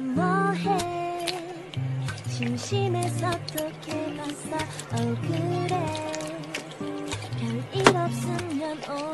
뭐해? 심심해서 어떻게 봤어? 어 그래. 별일 없으면 오